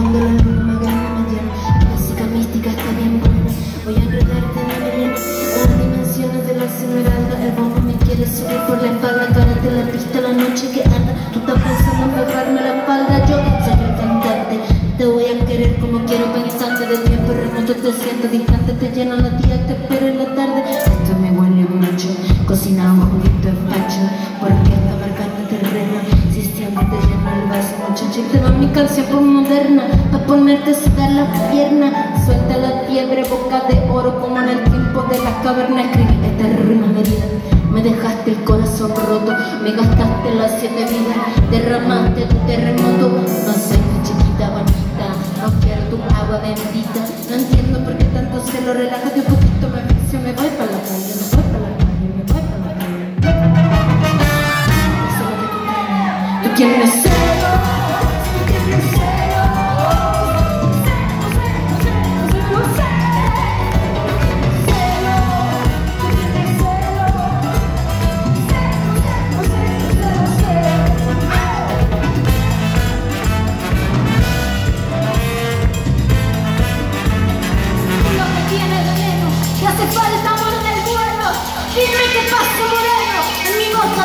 fondo la luna me gana Clásica mística está bien buena. Voy a enredarte en el veneno En las dimensiones de la esmeralda El bombo me quiere subir por la espalda. Cárate la pista la noche que anda. Tú estás pensando en pegarme la espalda. Yo seré cantante. Te voy a querer como quiero pensarte Del tiempo remoto te siento distante. Te lleno los días, te espero en la tarde. Esto me huele mucho Cocinado un poquito de facho Porque doy mi canción moderna, a ponerte a la pierna. Suelta la fiebre, boca de oro, como en el tiempo de las cavernas. Escribí esta rima herida. Me dejaste el corazón roto, me gastaste las siete vidas, derramaste tu terremoto. No sé, mi chiquita bonita, no quiero tu agua bendita. No entiendo por qué tanto se lo relaja de un poquito me asfixio, me voy para la calle, me voy para la calle, me voy para la calle.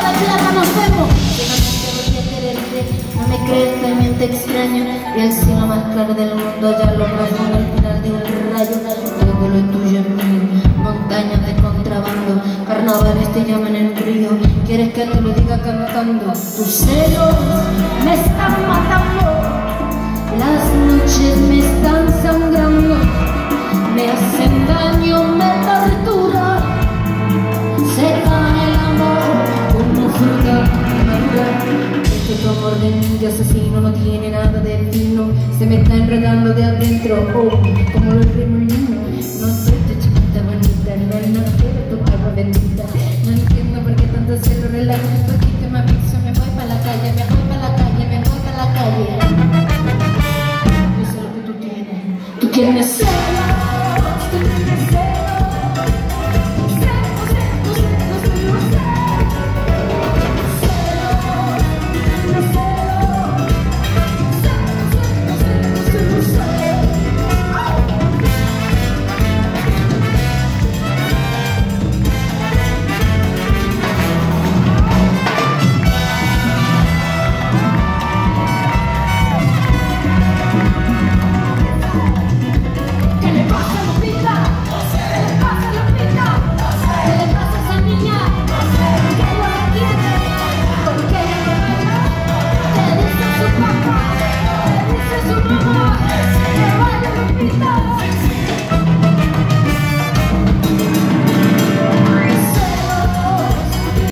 Nos vemos. Yo no voy a quererte, no me crees, también te extraño. Y el cielo más claro del mundo, ya lo profundo al final de un rayo. Todo lo tuyo es mío, montañas de contrabando. Carnavales te llaman el río, quieres que te lo diga cantando Tus celos me están orden de asesino no tiene nada de fino Se me está enredando de adentro, oh, como los remolinos No soy tu chiquita bonita, no, no quiero tu agua bendita. No entiendo por qué tanto se lo relaja Porque me aviso, me voy para la calle, me voy para la calle, me voy para la calle. Yo sé lo que tú quieres, tú quieres ser